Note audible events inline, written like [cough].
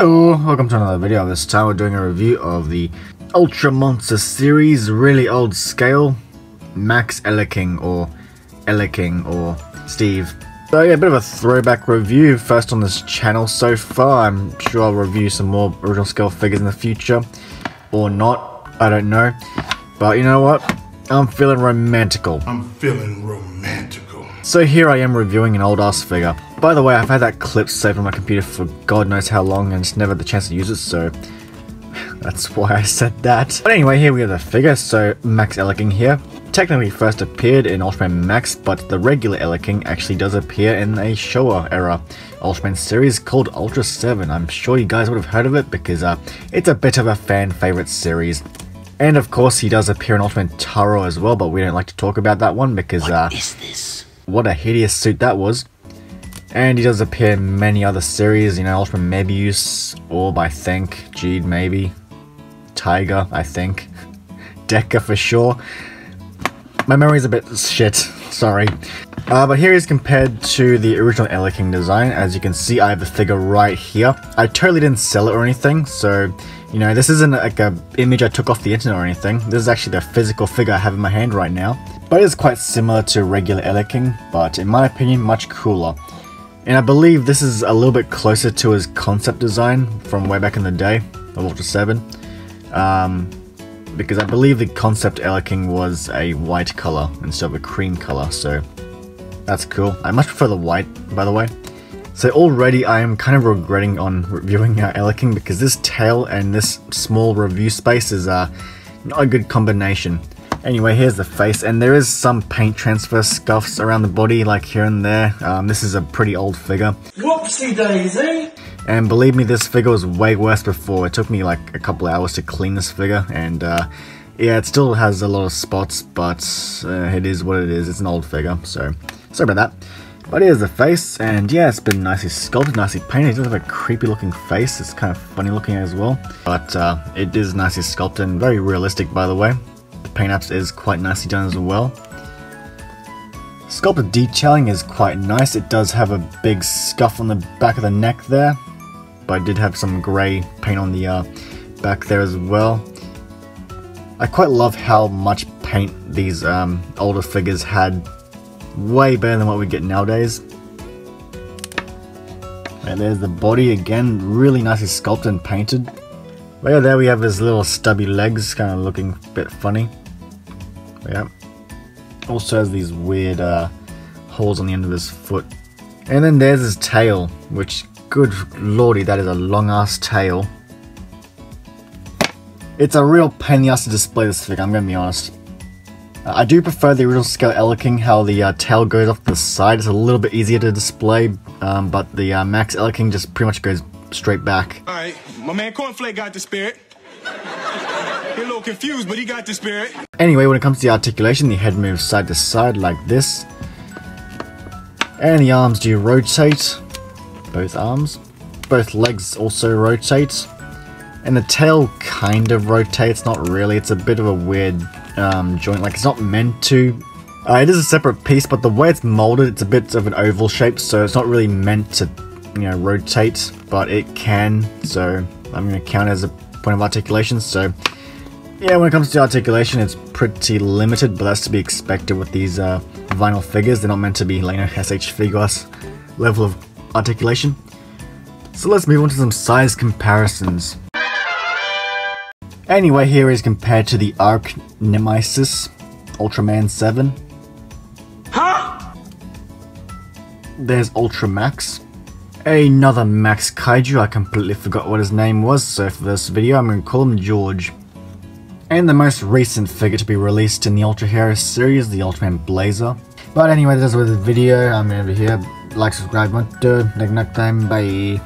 Hello, welcome to another video. This time we're doing a review of the Ultra Monster series, really old scale, Max Eleking or Eleking or Steve. So yeah, a bit of a throwback review first on this channel so far. I'm sure I'll review some more original scale figures in the future, or not, I don't know. But you know what? I'm feeling romantical. I'm feeling romantical. So here I am reviewing an old ass figure. By the way, I've had that clip saved on my computer for god knows how long and just never had the chance to use it, so [laughs] that's why I said that. But anyway, here we have the figure, so Max Eleking here. Technically first appeared in Ultraman Max, but the regular Eleking actually does appear in a Showa era Ultraman series called Ultra 7. I'm sure you guys would have heard of it because uh, it's a bit of a fan favorite series. And of course he does appear in Ultraman Taro as well, but we don't like to talk about that one because What uh, is this? What a hideous suit that was. And he does appear in many other series, you know, Ultraman Mebius, Orb, I think, Jeed, maybe, Tiger, I think, [laughs] Decker for sure. My memory's a bit shit, sorry. Uh, but here is compared to the original Eleking design. As you can see, I have the figure right here. I totally didn't sell it or anything, so, you know, this isn't like a image I took off the internet or anything. This is actually the physical figure I have in my hand right now. But it is quite similar to regular Eleking, but in my opinion, much cooler. And I believe this is a little bit closer to his concept design from way back in the day of Ultra 7. Um, because I believe the concept Eleking was a white color instead of a cream color, so that's cool. I much prefer the white, by the way. So already I am kind of regretting on reviewing uh, Eleking because this tail and this small review space is uh, not a good combination. Anyway, here's the face, and there is some paint transfer scuffs around the body, like here and there. Um, this is a pretty old figure. Whoopsie daisy. And believe me, this figure was way worse before. It took me like a couple hours to clean this figure, and uh, yeah, it still has a lot of spots, but uh, it is what it is. It's an old figure, so sorry about that. But here's the face, and yeah, it's been nicely sculpted, nicely painted. It does have a creepy looking face. It's kind of funny looking as well, but uh, it is nicely sculpted and very realistic, by the way. The paint apps is quite nicely done as well. Sculpted detailing is quite nice. It does have a big scuff on the back of the neck there, but I did have some grey paint on the uh, back there as well. I quite love how much paint these um, older figures had. Way better than what we get nowadays. And there's the body again, really nicely sculpted and painted. Yeah, there we have his little stubby legs, kind of looking a bit funny. Yeah. Also has these weird uh, holes on the end of his foot. And then there's his tail, which, good lordy, that is a long ass tail. It's a real pain in the ass to display this figure, I'm gonna be honest. I do prefer the original scale Eleking, how the uh, tail goes off the side. It's a little bit easier to display, um, but the uh, Max Eleking just pretty much goes straight back. Alright, my man Cornflake got the spirit. He a little confused, but he got the spirit. Anyway, when it comes to the articulation, the head moves side to side like this. And the arms do rotate. Both arms. Both legs also rotate. And the tail kind of rotates, not really. It's a bit of a weird um, joint, like it's not meant to. Uh, it is a separate piece, but the way it's molded, it's a bit of an oval shape, so it's not really meant to, you know, rotate, but it can, so I'm going to count as a point of articulation, so yeah, when it comes to articulation, it's pretty limited, but that's to be expected with these uh, vinyl figures. They're not meant to be, like, you know, SH Figuarts level of articulation. So let's move on to some size comparisons. Anyway, here is compared to the Arc Nemesis Ultraman 7. Huh? There's Ultra Max. Another Max Kaiju, I completely forgot what his name was, so for this video I'm going to call him George. And the most recent figure to be released in the Ultra Hero series, the Ultraman Blazar. But anyway, that is with the video. I'm over here. Like, subscribe, want to. Next time, bye.